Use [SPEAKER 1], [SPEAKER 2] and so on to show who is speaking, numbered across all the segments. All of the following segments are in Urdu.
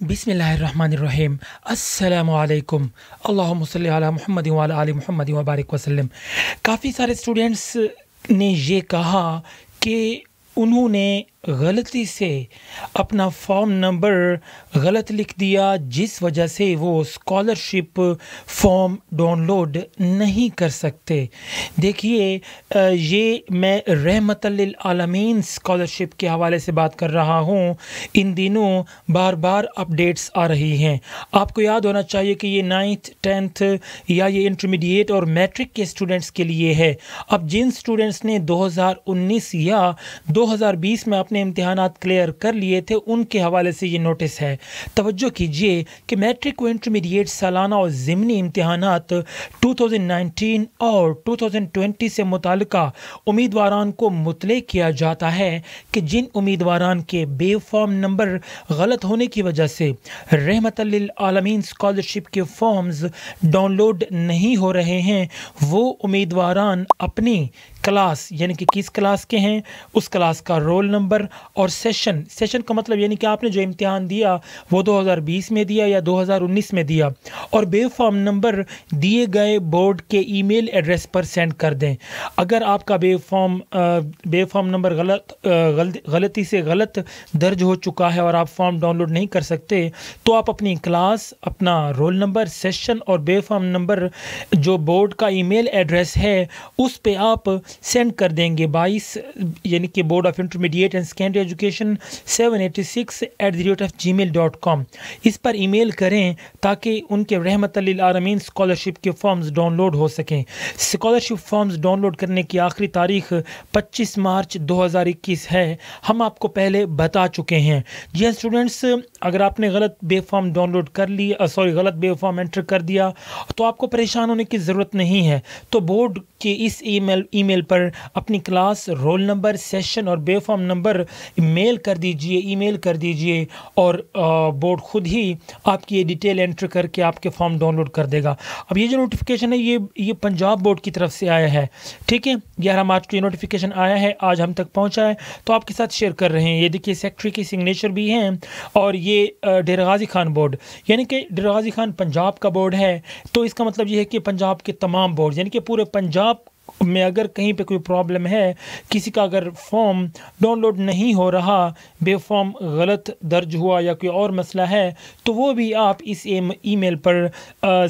[SPEAKER 1] بسم اللہ الرحمن الرحیم السلام علیکم اللہم صلی علی محمد وعلی علی محمد وبارک وسلم کافی سارے اسٹوڈنٹس نے یہ کہا کہ انہوں نے غلطی سے اپنا فارم نمبر غلط لکھ دیا، جس وجہ سے وہ اسکالرشپ فارم ڈاؤن لوڈ نہیں کر سکتے۔ دیکھیے یہ میں رحمت للعالمین اسکالرشپ کے حوالے سے بات کر رہا ہوں۔ ان دنوں بار بار اپڈیٹس آ رہی ہیں۔ آپ کو یاد ہونا چاہیے کہ یہ نائنتھ، ٹینتھ یا یہ انٹرمیڈیٹ اور میٹرک کے اسٹوڈنٹس کے لیے ہے۔ اب جن اسٹوڈنٹس نے دو ہزار انیس یا دو ہزار بیس میں اپنے اپنے امتحانات کلیئر کر لیے تھے، ان کے حوالے سے یہ نوٹس ہے۔ توجہ کیجیے کہ میٹرک و انٹرمیڈیٹ سالانہ اور ضمنی امتحانات 2019 اور 2020 سے متعلقہ امیدواران کو مطلع کیا جاتا ہے کہ جن امیدواران کے بے فارم نمبر غلط ہونے کی وجہ سے رحمت للعالمین اسکالرشپ کے فارمز ڈاؤن لوڈ نہیں ہو رہے ہیں، وہ امیدواران اپنی کلاس یعنی کہ کس کلاس کے ہیں؟ اس کلاس کا رول نمبر اور سیشن۔ سیشن کا مطلب یعنی کہ آپ نے جو امتحان دیا، وہ دو ہزار بیس میں دیا یا دو ہزار انیس میں دیا۔ اور بے فارم نمبر دیے گئے بورڈ کے ای میل ایڈریس پر سینڈ کر دیں۔ اگر آپ کا بے فارم بے فارم نمبر غلط غلطی سے غلط درج ہو چکا ہے اور آپ فارم ڈاؤن لوڈ نہیں کر سکتے، تو آپ اپنی کلاس، اپنا رول نمبر، سیشن اور بے فارم نمبر جو بورڈ کا ای میل ایڈریس ہے، اس پہ آپ سینڈ کر دیں گے بائیس یعنی کہ board of intermediate and secondary education seven eighty six at the rate of Gmail dot com. اس پر ای میل کریں تاکہ ان کے رحمت للعالمین اسکالرشپ کے فارمز ڈاؤن لوڈ ہو سکیں۔ اسکالرشپ فارمز ڈاؤن لوڈ کرنے کی آخری تاریخ پچیس مارچ دو ہزار اکیس ہے۔ ہم آپ کو پہلے بتا چکے ہیں۔ جی ہاں، اسٹوڈنٹس اگر آپ نے غلط بے فارم ڈاؤن لوڈ کر لی سوری، غلط بے فارم انٹر کر دیا، تو آپ کو پریشان ہونے کی ضرورت نہیں ہے۔ تو بورڈ کے اس ای میل ای میل پر اپنی کلاس رول نمبر، سیشن اور بے فارم نمبر میل کر دیجیے، ای میل کر دیجیے اور بورڈ خود ہی آپ کی یہ ڈیٹیل انٹر کر کے آپ کے فارم ڈاؤن لوڈ کر دے گا۔ اب یہ جو نوٹیفیکیشن ہے، یہ یہ پنجاب بورڈ کی طرف سے آیا ہے۔ ٹھیک ہے؟ گیارہ مارچ کو یہ نوٹیفیکیشن آیا ہے۔ آج ہم تک پہنچا ہے۔ تو آپ کے ساتھ شیئر کر رہے ہیں۔ یہ دیکھیے سیکٹری کی سگنیچر بھی ہیں اور یہ ڈیر غازی خان بورڈ۔ یعنی کہ ڈیر غازی خان پنجاب کا بورڈ ہے۔ تو اس کا مطلب یہ ہے کہ پنجاب کے تمام بورڈ یعنی کہ پورے پنجاب میں اگر کہیں پہ کوئی پرابلم ہے، کسی کا اگر فارم ڈاؤن لوڈ نہیں ہو رہا، بے فارم غلط درج ہوا یا کوئی اور مسئلہ ہے، تو وہ بھی آپ اس ای میل پر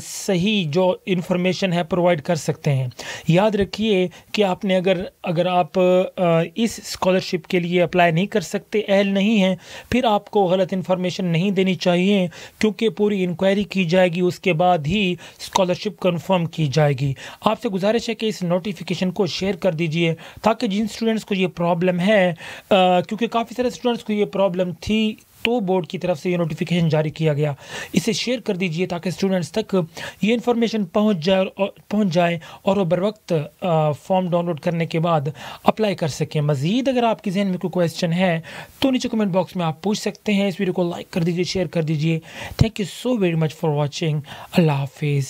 [SPEAKER 1] صحیح جو انفارمیشن ہے پرووائڈ کر سکتے ہیں۔ یاد رکھیے کہ آپ نے اگر اگر آپ اس اسکالرشپ کے لیے اپلائی نہیں کر سکتے، اہل نہیں ہیں، پھر آپ کو غلط انفارمیشن نہیں دینی چاہیے، کیونکہ پوری انکوائری کی جائے گی، اس کے بعد ہی اسکالرشپ کنفرم کی جائے گی۔ آپ سے گزارش ہے کہ اس نوٹیفکیشن نوٹیفیکیشن کو شیئر کر دیجیے تاکہ جن اسٹوڈنٹس کو یہ پرابلم ہے کیونکہ کافی سارے اسٹوڈنٹس کو یہ پرابلم تھی تو بورڈ کی طرف سے یہ نوٹیفیکیشن جاری کیا گیا۔ اسے شیئر کر دیجیے تاکہ اسٹوڈنٹس تک یہ انفارمیشن پہنچ جائے پہنچ جائے اور وہ بر وقت فارم ڈاؤن لوڈ کرنے کے بعد اپلائی کر سکیں۔ مزید اگر آپ کے ذہن میں کوئی کویسچن ہے تو نیچے کمنٹ باکس میں آپ پوچھ سکتے ہیں۔ اس ویڈیو کو لائک کر دیجیے شیئر کر دیجیے۔ Thank you so very much for watching اللہ حافظ۔